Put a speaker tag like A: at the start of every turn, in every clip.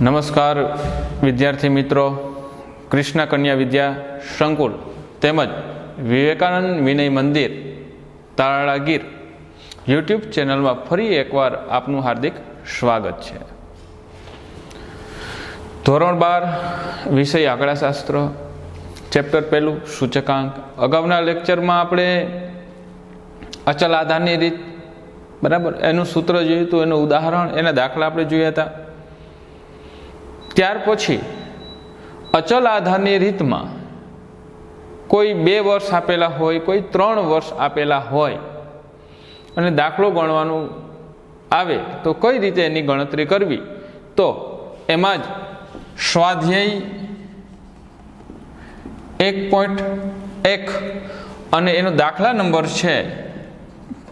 A: નમસ્કાર વિદ્યાર્થી મિત્રો. કૃષ્ણ કન્યા વિદ્યા સંકુલ તેમજ વિવેકાનંદ વિનય મંદિર તારાળાગીર યુટ્યુબ ચેનલમાં ફરી એકવાર આપનું હાર્દિક સ્વાગત છે. ધોરણ બાર, વિષય આંકડાશાસ્ત્ર, ચેપ્ટર પહેલું, સૂચકાંક. અગાઉના લેક્ચરમાં આપણે અચલ આધારની રીત, બરાબર, એનું સૂત્ર જોયું હતું, એનું ઉદાહરણ, એના દાખલા આપણે જોયા હતા. ત્યાર પછી અચલ આધારની રીતમાં કોઈ બે વર્ષ આપેલા હોય, કોઈ ત્રણ વર્ષ આપેલા હોય અને દાખલો ગણવાનું આવે તો કઈ રીતે એની ગણતરી કરવી? તો એમાં જ સ્વાધ્યાય એક પોઈન્ટ એક અને એનો દાખલા નંબર છે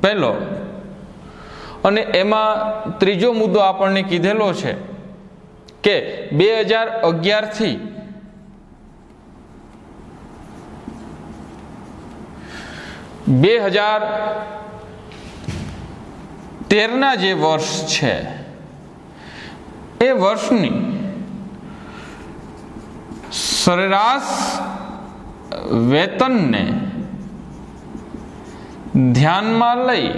A: પહેલો. અને એમાં ત્રીજો મુદ્દો આપણને કીધેલો છે. કે બે હજાર અગિયારથી બે હજાર તેરના જે વર્ષ છે, એ વર્ષની સરેરાશ વેતનને ધ્યાનમાં લઈ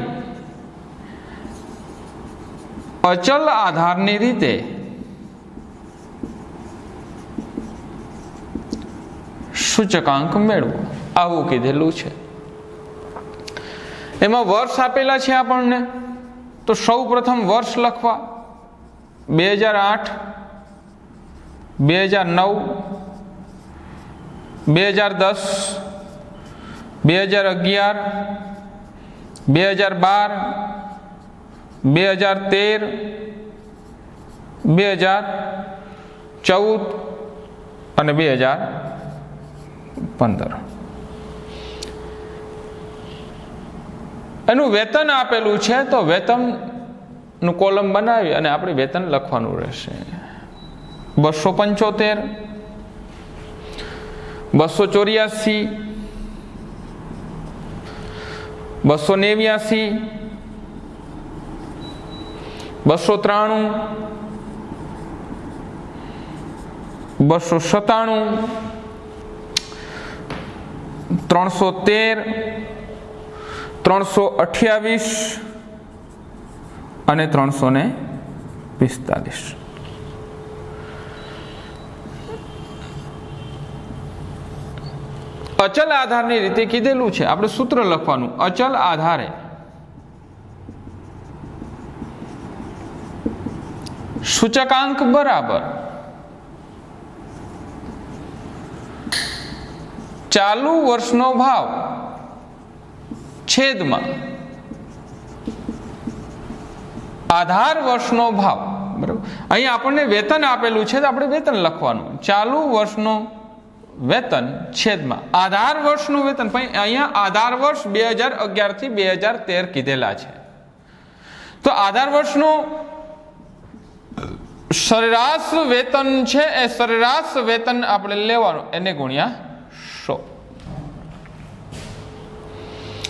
A: અચલ આધારની રીતે સૂચકાંક મેળવો. આવું કીધેલું છે. એમાં વર્ષ આપેલા છે આપણને. તો સૌ પ્રથમ વર્ષ લખવા. બે હજાર આઠ, બે હજાર નવ, બે હજાર દસ, બે હજાર અગિયાર, બે હજાર બાર, બે હજાર તેર, બે હજાર ચૌદ અને બે હજાર પંદર. એનું વેતન આપેલું છે તો વેતનનું કોલમ બનાવી અને આપણે વેતન લખવાનું રહેશે. બસો પંચોતેર, બસો ચોર્યાસી, બસો નેવ્યાસી, બસો ત્રાણું, બસો સત્તાણું ત્રણસો તેર, ત્રણસો અઠ્યાવીસ અને ત્રણસો ને પિસ્તાલીસ. અચલ આધારની રીતે કીધેલું છે. આપણે સૂત્ર લખવાનું. અચલ આધારે સૂચકાંક બરાબર ચાલુ વર્ષનો ભાવ છેદમાં. આધાર વર્ષનો ભાવ, બરાબર? અહીં આપણને વેતન આપેલું છે તો આપણે વેતન લખવાનું. ચાલુ વર્ષનો વેતન છેદમાં. આધાર વર્ષનું વેતન, પણ અહીંયા આધાર વર્ષ બે હજાર અગિયારથી બે હજાર તેર કીધેલા છે. તો આધાર વર્ષનું સરેરાશ વેતન છે, એ સરેરાશ વેતન આપણે લેવાનું, એને ગુણ્યા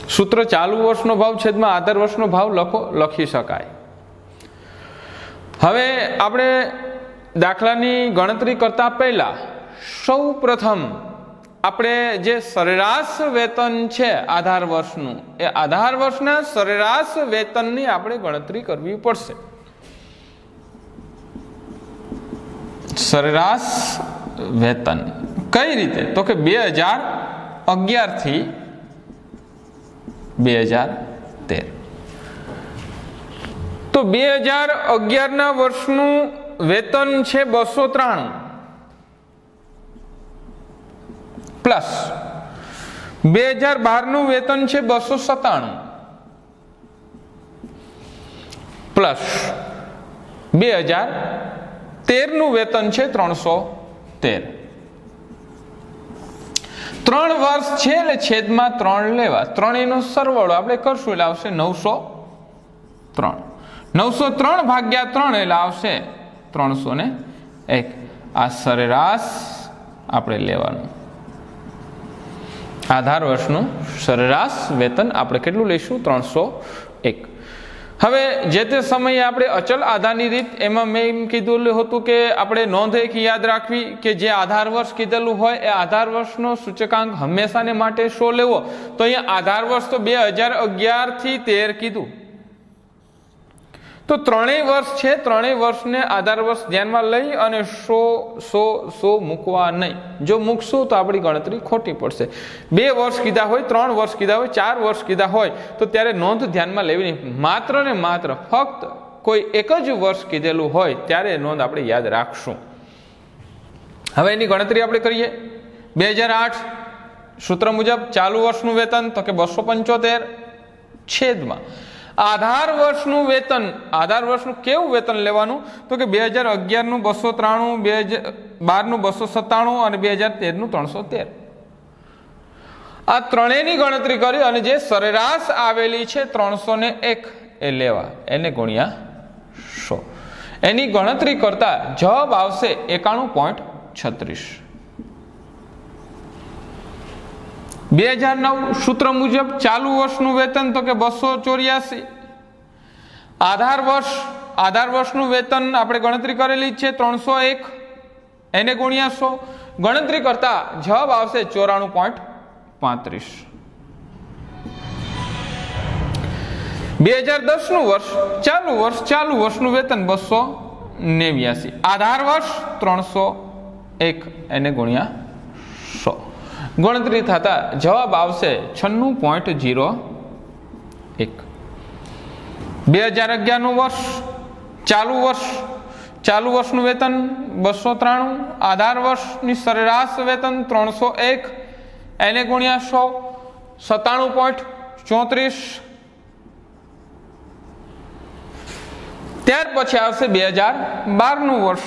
A: સૂત્ર ચાલુ વર્ષનો ભાવ છેદમાં આધાર વર્ષનો ભાવ લખો, લખી શકાય. હવે આપણે દાખલાની ગણતરી કરતા પહેલા સૌ પ્રથમ આપણે જે સરેરાશ વેતન છે આધાર વર્ષનું, એ આધાર વર્ષના સરેરાશ વેતનની આપણે ગણતરી કરવી પડશે. સરેરાશ વેતન કઈ રીતે? તો કે બે હજાર અગિયારથી બે હજાર તેર. તો બે હજાર અગિયારના વર્ષનું વેતન છે બસો ત્રાણું. પ્લસ બે હજાર બારનું વેતન છે બસો સત્તાણું. પ્લસ બે હજાર તેરનું વેતન છે ત્રણસો તેર. ત્રણ વર્ષ છે એટલે છેદમાં ત્રણ લેવા. ત્રણેયનો સરવાળો આપણે કરશું એટલે આવશે નવસો ત્રણ. નવસો ત્રણ ભાગ્યા ત્રણ એટલે આવશે ત્રણસો ને એક. આ સરેરાશ આપણે લેવાનું. આધાર વર્ષનું સરેરાશ વેતન આપણે કેટલું લઈશું? ત્રણસો એક. હવે જે તે સમયે આપણે અચલ આધારની રીત એમાં મેં એમ કીધું હતું કે આપણે નોંધ એક યાદ રાખવી કે જે આધાર વર્ષ કીધેલું હોય એ આધાર વર્ષનો સૂચકાંક હંમેશાને માટે શો લેવો? તો અહીંયા આધાર વર્ષ તો બે હજાર અગિયારથી તેર કીધું. તો ત્રણેય વર્ષ છે, ત્રણેય વર્ષને આધાર વર્ષ ધ્યાનમાં લઈ અને સો સો સો મૂકવા નહીં. જો મૂકશું તો આપણી ગણતરી ખોટી પડશે. બે વર્ષ કીધા હોય, ત્રણ વર્ષ કીધા હોય, ચાર વર્ષ કીધા હોય, તો ત્યારે નોંધ ધ્યાનમાં લેવી નહીં. માત્ર ને માત્ર ફક્ત કોઈ એક જ વર્ષ કીધેલું હોય, ત્યારે નોંધ આપણે યાદ રાખશું. હવે એની ગણતરી આપણે કરીએ. બે હજાર આઠ સૂત્ર મુજબ ચાલુ વર્ષનું વેતન, તો કે બસો પંચોતેર છેદમાં. આધાર વર્ષનું વેતન, આધાર વર્ષનું કેવું વેતન લેવાનું? તો કે બે હજાર અગિયારનું બસો ત્રાણું, બે હજાર બારનું બસો સત્તાણું અને બે હજાર તેરનું ત્રણસો તેર. આ ત્રણેયની ગણતરી કરી અને જે સરેરાશ આવેલી છે ત્રણસો ને એક, એ લેવા. એને ગુણ્યા સો. એની ગણતરી કરતા જવાબ આવશે એકાણું પોઈન્ટ છત્રીસ. બે હજાર નવ સૂત્ર મુજબ ચાલુ વર્ષનું વેતન તો કે બસો ચોર્યાસી. આધાર વર્ષ, આધાર વર્ષનું વેતન આપણે ગણતરી કરેલી છે ત્રણસો એક. એને ગુણ્યા સો. ગણતરી કરતા જવાબ આવશે ચોરાણું પોઈન્ટ પાંત્રીસ. બે હજાર દસનું વર્ષ, ચાલુ વર્ષ, ચાલુ વર્ષનું વેતન બસો નેવ્યાસી. આધાર વર્ષ ત્રણસો એક. એને ગુણ્યા સો. ગણતરી થતા જવાબ આવશે છન્નું પોઈન્ટ જીરો એક. બે હજાર અગિયારનું વર્ષ, ચાલુ વર્ષ, ચાલુ વર્ષનું વેતન બસો ત્રાણું, આધાર વર્ષની સરેરાશ વેતન ત્રણસો એક, એને ગુણ્યા સો, સત્તાણું પોઈન્ટ ચોત્રીસ. ત્યાર પછી આવશે બે હજાર બારનું વર્ષ,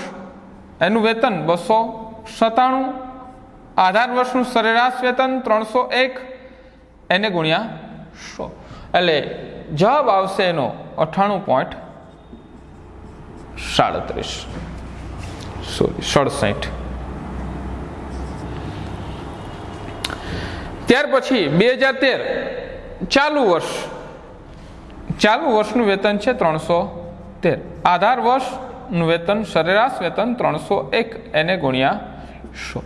A: એનું વેતન બસો સત્તાણું આધાર વર્ષનું સરેરાશ વેતન ત્રણસો એક, એને ગુણ્યા સો. એટલે જવાબ આવશે એનો અઠ્ઠાણું પોઈન્ટ સાડત્રીસ. સોરી સડસઠ. ત્યાર પછી બે હજાર તેર, ચાલુ વર્ષ. ચાલુ વર્ષનું વેતન છે ત્રણસો તેર. આધાર વર્ષનું વેતન, સરેરાશ વેતન ત્રણસો એક, એને ગુણ્યા સો.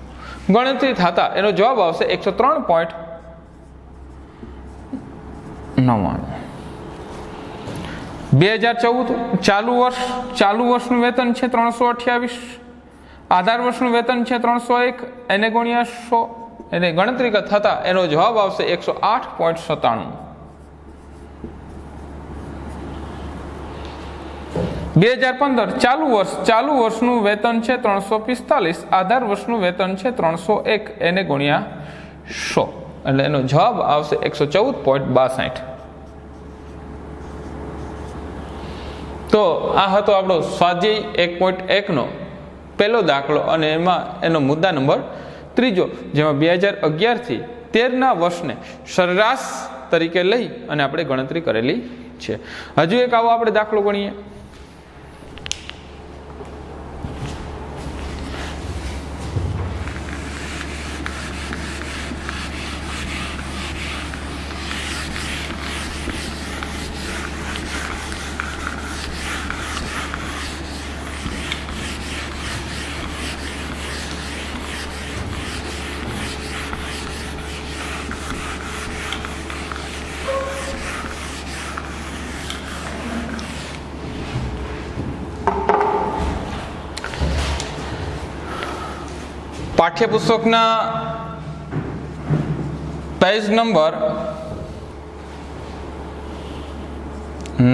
A: ગણતરી થતા એનો જવાબ આવશે એકસો ત્રણ પોઈન્ટ નવ્વાણું. બે હજાર ચૌદ, ચાલુ વર્ષ, ચાલુ વર્ષનું વેતન છે ત્રણસો અઠ્યાવીસ. આધાર વર્ષનું વેતન છે ત્રણસો એક, એને ગુણ્યા સો. એને ગણતરી થતા એનો જવાબ આવશે એકસો આઠ પોઈન્ટ સત્તાણું. બે હજાર પંદર ચાલુ વર્ષ, ચાલુ વર્ષનું વેતન છે ત્રણસો પિસ્તાલીસ, આધાર વર્ષનું વેતન છે ત્રણસો એક, એને ગુણ્યા સો. એટલે એનો જવાબ આવશે એકસો ચૌદ પોઈન્ટ બાસઠ. તો આ હતો આપણો સ્વાધ્યાય એક પોઈન્ટ એકનો પહેલો દાખલો અને એમાં એનો મુદ્દા નંબર ત્રીજો, જેમાં બે હજાર અગિયારથી તેરના વર્ષને સરેરાશ તરીકે લઈ અને આપણે ગણતરી કરેલી છે. હજુ એક આવો આપણે દાખલો ગણીએ. પાઠ્યપુસ્તકના પેજ નંબર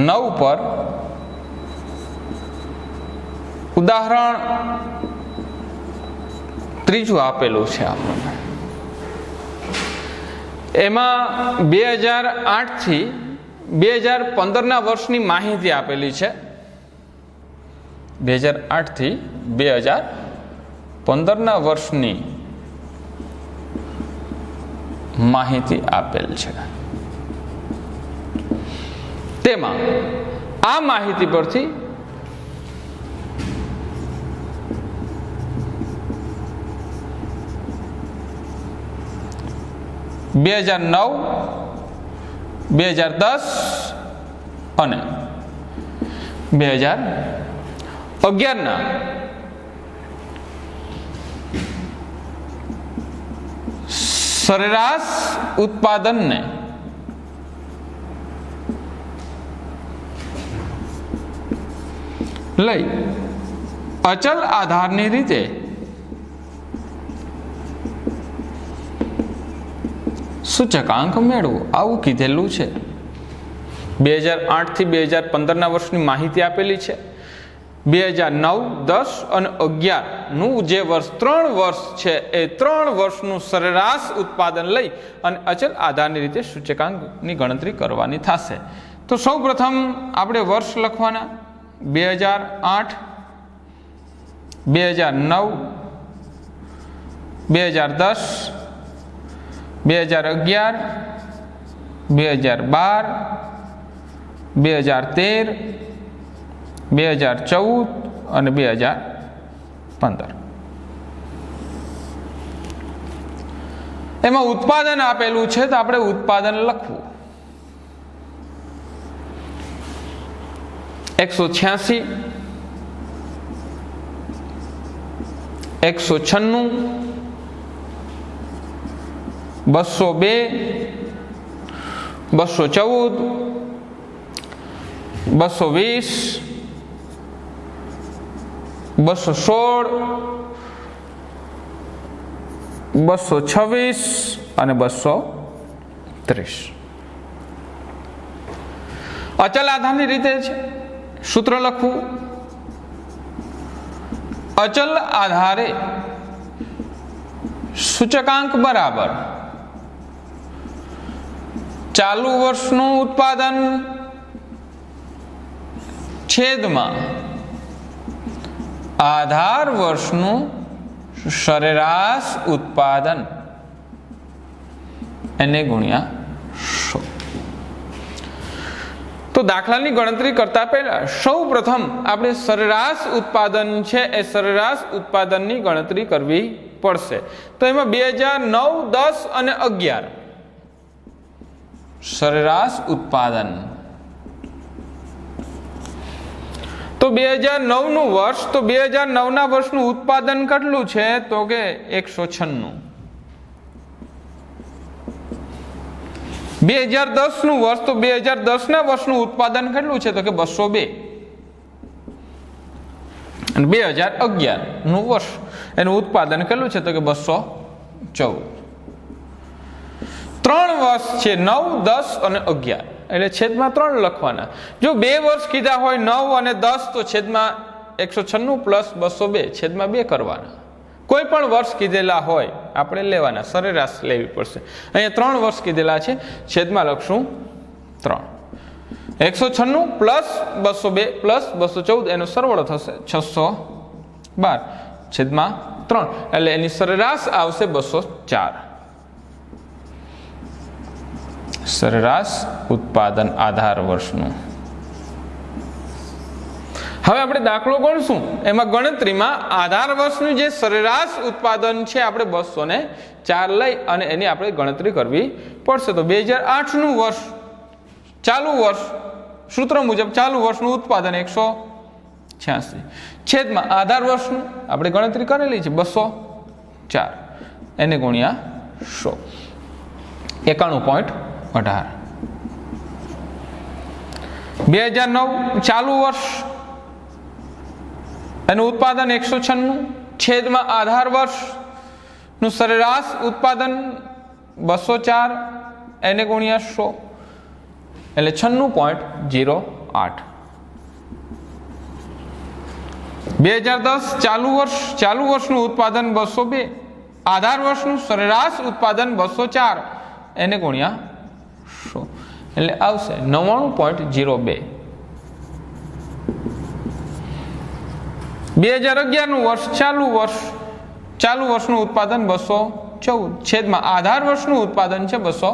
A: નવ પર ઉદાહરણ ત્રીજું આપેલું છે આપણને. એમાં બે હજાર આઠથી બે હજાર પંદરના વર્ષની માહિતી આપેલી છે. બે હજાર આઠથી બે હજાર પંદરના વર્ષની માહિતી આપેલ છે. તેમાં આ માહિતી પરથી બે હજાર નવ, બે હજાર દસ અને બે હજાર અગિયારના સરેરાશ ઉત્પાદનને લઈ, અચલ આધારની રીતે સૂચકાંક મેળવો. આવું કીધેલું છે. બે હજાર આઠથી બે હજાર પંદરના વર્ષની માહિતી આપેલી છે. બે હજાર નવ, દસ અને અગિયારનું જે વર્ષ ત્રણ વર્ષ છે, એ ત્રણ વર્ષનું સરેરાશ ઉત્પાદન લઈ અને અચલ આધારની રીતે સૂચકાંકની ગણતરી કરવાની થશે. તો સૌ પ્રથમ આપણે વર્ષ લખવાના. બે હજાર આઠ, બે હજાર નવ, બે હજાર દસ, બે હજાર અગિયાર, બે હજાર બાર, બે હજાર તેર બે હજાર ચૌદ અને બે હજાર પંદર. એમાં ઉત્પાદન આપેલું છે તો આપણે ઉત્પાદન લખવું. એકસો છ્યાસી, એકસો છન્નું, બસો બે, બસો ચૌદ, બસો વીસ બસો સોળ, બસો છવ્વીસ અને બસો ત્રીસ. અચલ આધારની રીતે છે. સૂત્ર લખવું. અચલ આધારે સૂચકાંક બરાબર. ચાલુ વર્ષનું ઉત્પાદન છેદમાં આધાર વર્ષનું સરેરાશ ઉત્પાદન. એને ગુણ્યા સો. તો દાખલાની ગણતરી કરતા પહેલા સૌ પ્રથમ આપણે સરેરાશ ઉત્પાદન છે એ સરેરાશ ઉત્પાદનની ગણતરી કરવી પડશે. તો એમાં બે હજાર નવ, દસ અને અગિયાર. સરેરાશ ઉત્પાદન. તો બે હજાર નવનું વર્ષ, તો બે હજાર નવના વર્ષનું ઉત્પાદન કેટલું છે? તો કે એકસો છન્નું. બે હજાર દસનું વર્ષ, તો બે હજાર દસના વર્ષનું ઉત્પાદન કેટલું છે? તો કે બસો બે. અને બે હજાર અગિયારનું વર્ષ, એનું ઉત્પાદન કેટલું છે? તો કે બસો ચૌદ. ત્રણ વર્ષ છે નવ, દસ અને અગિયાર. એટલે છેદમાં ત્રણ લખવાના. જો બે વર્ષ કીધા હોય નવ અને દસ, તો છેદમાં એકસો છન્નું પ્લસ બસો બે, છેદમાં બે કરવાના. કોઈ પણ વર્ષ કીધેલા હોય, આપણે લેવાના, સરેરાશ લેવી પડશે. અહીંયા ત્રણ વર્ષ કીધેલા છે, છેદમાં લખશું ત્રણ. એકસો છન્નું પ્લસ બસો બે પ્લસ બસો ચૌદ, એનો સરવાળો થશે છસો બાર, છેદમાં ત્રણ. એટલે એની સરેરાશ આવશે બસો ચાર. સરેરાશ ઉત્પાદન આધાર વર્ષનું. હવે આપણે દાખલો ગણશું. એમાં ગણતરીમાં આધાર વર્ષનું જે સરેરાશ ઉત્પાદન છે, આપણે બસો ને ચાર લઈ અને એની આપણે ગણતરી કરવી પડશે. તો બે હજાર આઠનું વર્ષ, ચાલુ વર્ષ, સૂત્ર મુજબ ચાલુ વર્ષનું ઉત્પાદન એકસો છ્યાસી. છેદમાં આધાર વર્ષનું આપણે ગણતરી કરેલી છે, બસો ચાર. એને ગુણ્યા સો. એકાણું પોઈન્ટ અઢાર બે હજાર નવ ચાલુ વર્ષ. એનું ઉત્પાદન એકસો છન્નું છેદમાં આધાર વર્ષનું સરેરાશ ઉત્પાદન બસો ચાર, એને ગુણ્યા સો, એટલે છન્નું પોઈન્ટ જીરો આઠ. બે હજાર દસ ચાલુ વર્ષ, ચાલુ વર્ષનું ઉત્પાદન બસો બે આધાર વર્ષનું સરેરાશ ઉત્પાદન બસો ચાર, એને ગુણ્યા સો એટલે આવશે નવ્વાણું પોઈન્ટ જીરો બે. બે હજાર અગિયારનું વર્ષ, ચાલુ વર્ષ, ચાલુ વર્ષનું ઉત્પાદન બસો ચૌદ. છેદમાં આધાર વર્ષનું ઉત્પાદન છે બસો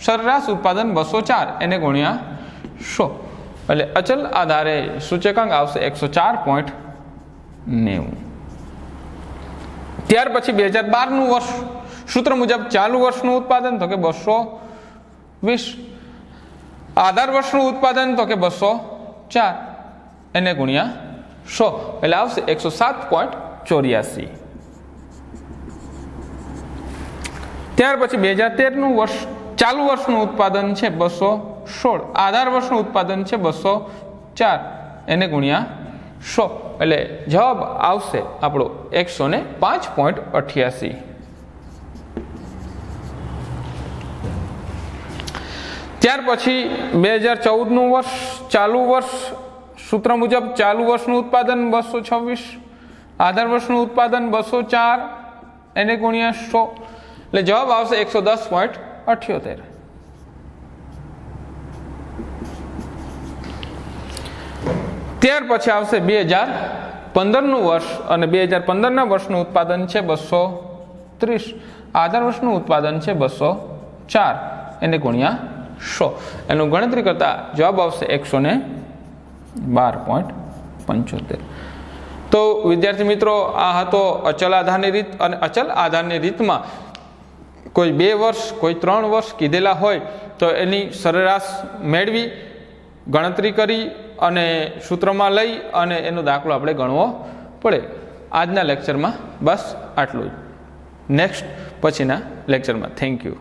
A: સરેરાશ ઉત્પાદન બસો ચાર. એને ગુણ્યા સો. એટલે અચલ આધારે સૂચકાંક આવશે એકસો ચાર પોઈન્ટ નેવું. ત્યાર પછી બે હજાર બારનું વર્ષ. સૂત્ર મુજબ ચાલુ વર્ષનું ઉત્પાદન તો કે બસો વીસ. આધાર વર્ષનું ઉત્પાદન તો કે બસો ચાર. એને ગુણ્યા સો. એટલે આવશે એકસો સાત પોઈન્ટ ચોર્યાસી. ત્યાર પછી બે હજાર તેરનું વર્ષ, ચાલુ વર્ષનું ઉત્પાદન છે બસો સોળ. આધાર વર્ષનું ઉત્પાદન છે બસો ચાર. એને ગુણ્યા સો. એટલે જવાબ આવશે આપણો એકસો ને પાંચ પોઈન્ટ અઠ્યાસી. ત્યાર પછી બે હજાર ચૌદનું વર્ષ, ચાલુ વર્ષ, સૂત્ર મુજબ ચાલુ વર્ષનું ઉત્પાદન બસો છવ્વીસ, આધાર વર્ષનું ઉત્પાદન બસો ચાર, એને ગુણ્યા સો. એટલે જવાબ આવશે એકસો દસ પોઈન્ટ અઠ્યોતેર. ત્યાર પછી આવશે બે હજાર પંદરનું વર્ષ અને બે હજાર પંદરના વર્ષનું ઉત્પાદન છે બસો ત્રીસ. આધાર વર્ષનું ઉત્પાદન છે બસો ચાર, એને ગુણ્યા સો. એનું ગણતરી કરતા જવાબ આવશે એકસો ને બાર પોઈન્ટ પંચોતેર. તો વિદ્યાર્થી મિત્રો, આ હતો અચલ આધારની રીત અને અચલ આધારની રીતમાં કોઈ બે વર્ષ, કોઈ ત્રણ વર્ષ કીધેલા હોય તો એની સરેરાશ મેળવી, ગણતરી કરી અને સૂત્રમાં લઈ અને એનો દાખલો આપણે ગણવો પડે. આજના લેક્ચરમાં બસ આટલું જ. નેક્સ્ટ પછીના લેક્ચરમાં. Thank you